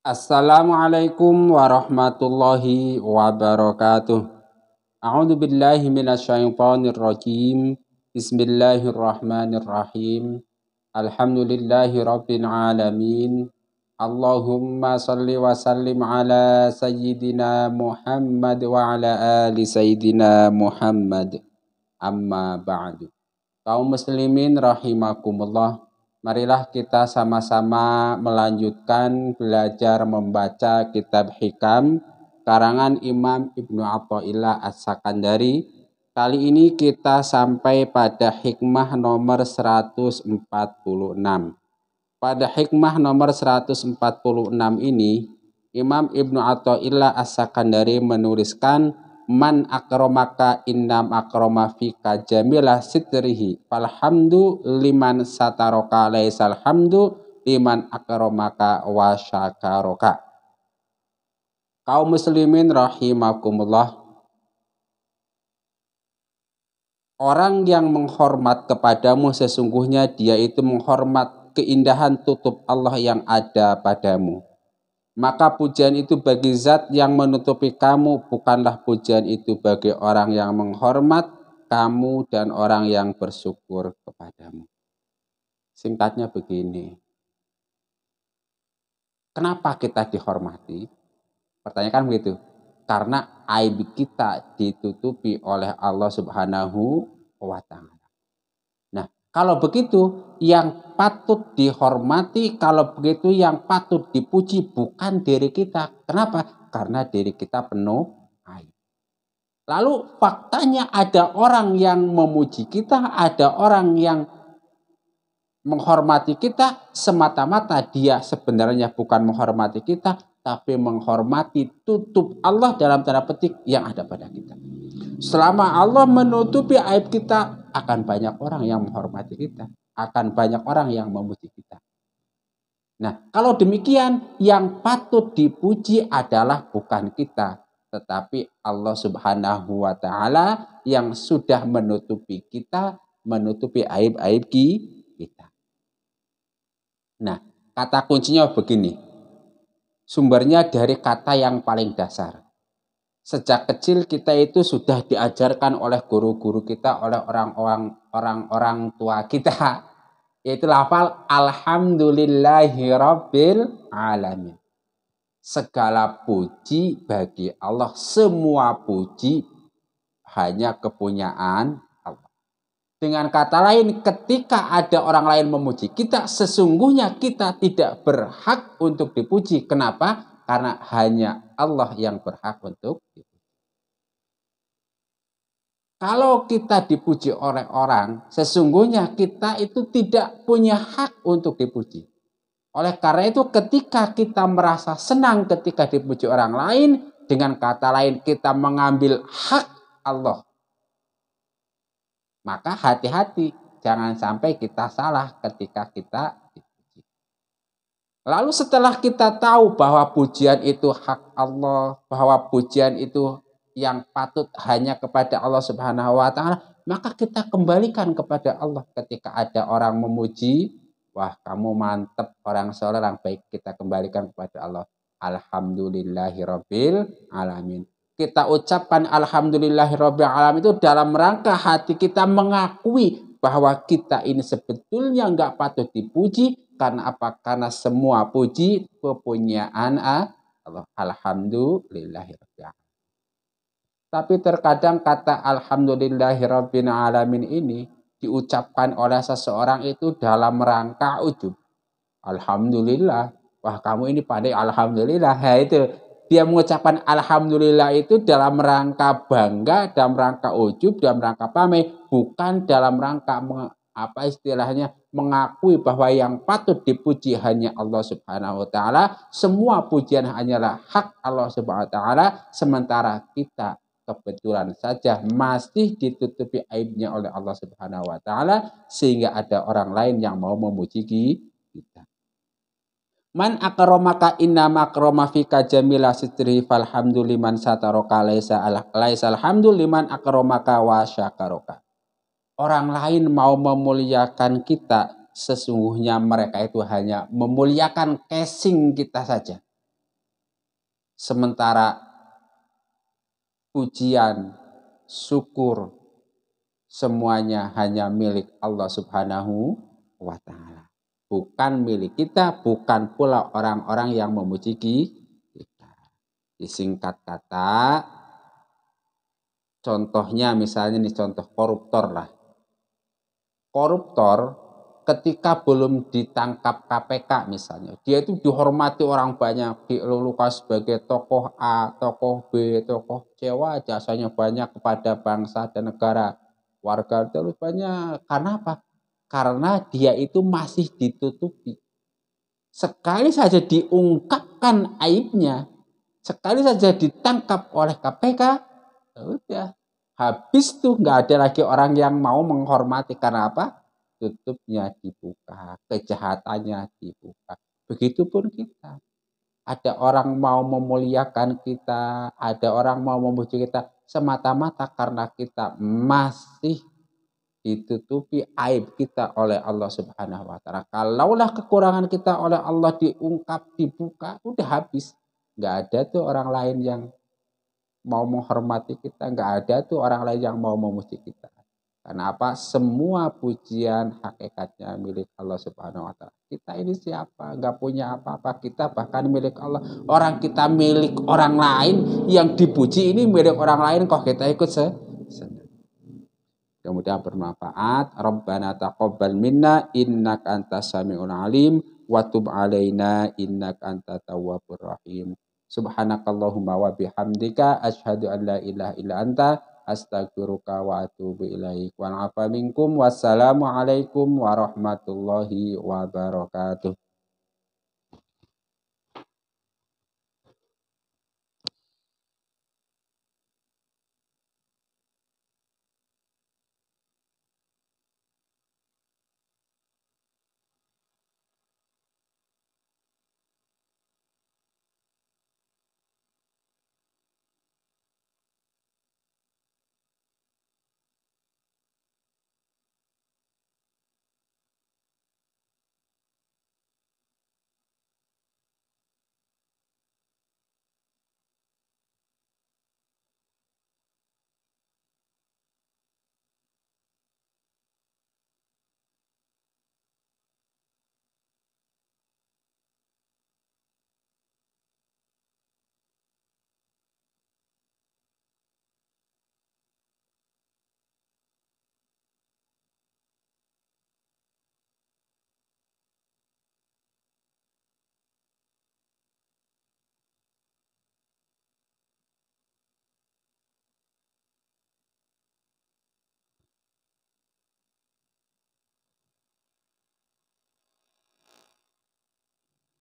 Assalamualaikum warahmatullahi wabarakatuh. A'udzu billahi minasyaitonir rajim. Bismillahirrahmanirrahim. Alhamdulillahi rabbil alamin. Allahumma salli wa sallim ala sayyidina Muhammad wa ala ali sayyidina Muhammad. Amma ba'du. Kaum muslimin rahimakumullah. Marilah kita sama-sama melanjutkan belajar membaca kitab hikam karangan Imam Ibnu Athaillah As-Sakandari. Kali ini kita sampai pada hikmah nomor 146. Pada hikmah nomor 146 ini, Imam Ibnu Athaillah As-Sakandari menuliskan man akromaka innam akroma fika jamilah sitrihi falhamdu liman sataroka laisal hamdu liman akromaka wa syakaroka. Kaum muslimin rahimakumullah. Orang yang menghormat kepadamu sesungguhnya dia itu menghormat keindahan tutup Allah yang ada padamu maka pujian itu bagi zat yang menutupi kamu, bukanlah pujian itu bagi orang yang menghormat kamu dan orang yang bersyukur kepadamu. Singkatnya begini. Kenapa kita dihormati? Pertanyaan begitu. Karena aib kita ditutupi oleh Allah Subhanahu wa taala. Kalau begitu, yang patut dihormati, kalau begitu yang patut dipuji bukan diri kita. Kenapa? Karena diri kita penuh aib. Lalu faktanya ada orang yang memuji kita, ada orang yang menghormati kita semata-mata dia sebenarnya bukan menghormati kita, tapi menghormati tutup Allah dalam tanda petik yang ada pada kita. Selama Allah menutupi aib kita, akan banyak orang yang menghormati kita, akan banyak orang yang memuji kita. Nah, kalau demikian, yang patut dipuji adalah bukan kita, tetapi Allah Subhanahu wa Ta'ala yang sudah menutupi kita, menutupi aib-aib kita. Nah, kata kuncinya begini: sumbernya dari kata yang paling dasar sejak kecil kita itu sudah diajarkan oleh guru-guru kita, oleh orang-orang orang-orang tua kita, yaitu lafal Alhamdulillahirabbil alamin. Segala puji bagi Allah, semua puji hanya kepunyaan. Dengan kata lain, ketika ada orang lain memuji kita, sesungguhnya kita tidak berhak untuk dipuji. Kenapa? Karena hanya Allah yang berhak untuk dipuji. Kalau kita dipuji oleh orang, sesungguhnya kita itu tidak punya hak untuk dipuji. Oleh karena itu ketika kita merasa senang ketika dipuji orang lain, dengan kata lain kita mengambil hak Allah. Maka hati-hati, jangan sampai kita salah ketika kita Lalu setelah kita tahu bahwa pujian itu hak Allah, bahwa pujian itu yang patut hanya kepada Allah Subhanahu wa taala, maka kita kembalikan kepada Allah ketika ada orang memuji, wah kamu mantep orang soleh orang baik kita kembalikan kepada Allah. Alhamdulillahirabbil alamin. Kita ucapkan alhamdulillahirabbil alamin itu dalam rangka hati kita mengakui bahwa kita ini sebetulnya nggak patut dipuji, karena apa? Karena semua puji kepunyaan Allah. Alhamdulillahirrahmanirrahim. Tapi terkadang kata alhamdulillahirrahmanirrahim ini diucapkan oleh seseorang itu dalam rangka ujub. Alhamdulillah. Wah kamu ini pandai alhamdulillah. Ya itu dia mengucapkan alhamdulillah itu dalam rangka bangga, dalam rangka ujub, dalam rangka pamer, bukan dalam rangka apa istilahnya mengakui bahwa yang patut dipuji hanya Allah Subhanahu wa taala, semua pujian hanyalah hak Allah Subhanahu wa taala, sementara kita kebetulan saja masih ditutupi aibnya oleh Allah Subhanahu wa taala sehingga ada orang lain yang mau memuji kita. Man akromaka inna makroma fika jamila sitri falhamduliman sataroka laisa alhamduliman akromaka wa syakaroka orang lain mau memuliakan kita, sesungguhnya mereka itu hanya memuliakan casing kita saja. Sementara pujian, syukur, semuanya hanya milik Allah Subhanahu wa Ta'ala. Bukan milik kita, bukan pula orang-orang yang memuji kita. Disingkat kata, contohnya misalnya nih contoh koruptor lah. Koruptor ketika belum ditangkap KPK misalnya, dia itu dihormati orang banyak, dilulukan sebagai tokoh A, tokoh B, tokoh C, wah jasanya banyak kepada bangsa dan negara. Warga terus banyak. Karena apa? Karena dia itu masih ditutupi. Sekali saja diungkapkan aibnya, sekali saja ditangkap oleh KPK, ya udah habis tuh nggak ada lagi orang yang mau menghormati karena apa? tutupnya dibuka, kejahatannya dibuka. Begitupun kita. Ada orang mau memuliakan kita, ada orang mau memuji kita semata-mata karena kita masih ditutupi aib kita oleh Allah Subhanahu wa taala. Kalaulah kekurangan kita oleh Allah diungkap, dibuka, udah habis. Nggak ada tuh orang lain yang mau menghormati kita, nggak ada tuh orang lain yang mau memuji kita. Karena apa? Semua pujian hakikatnya milik Allah Subhanahu wa taala. Kita ini siapa? Enggak punya apa-apa. Kita bahkan milik Allah. Orang kita milik orang lain yang dipuji ini milik orang lain kok kita ikut se Kemudian bermanfaat. Rabbana taqabbal minna innaka antas samiul alim wa tub alaina innaka antat tawwabur rahim. Subhanakallahumma wa bihamdika asyhadu an la ilaha illa anta Astagfiruka wa atubu ilaik. Wa minkum. Wassalamualaikum warahmatullahi wabarakatuh.